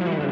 Mm-hmm.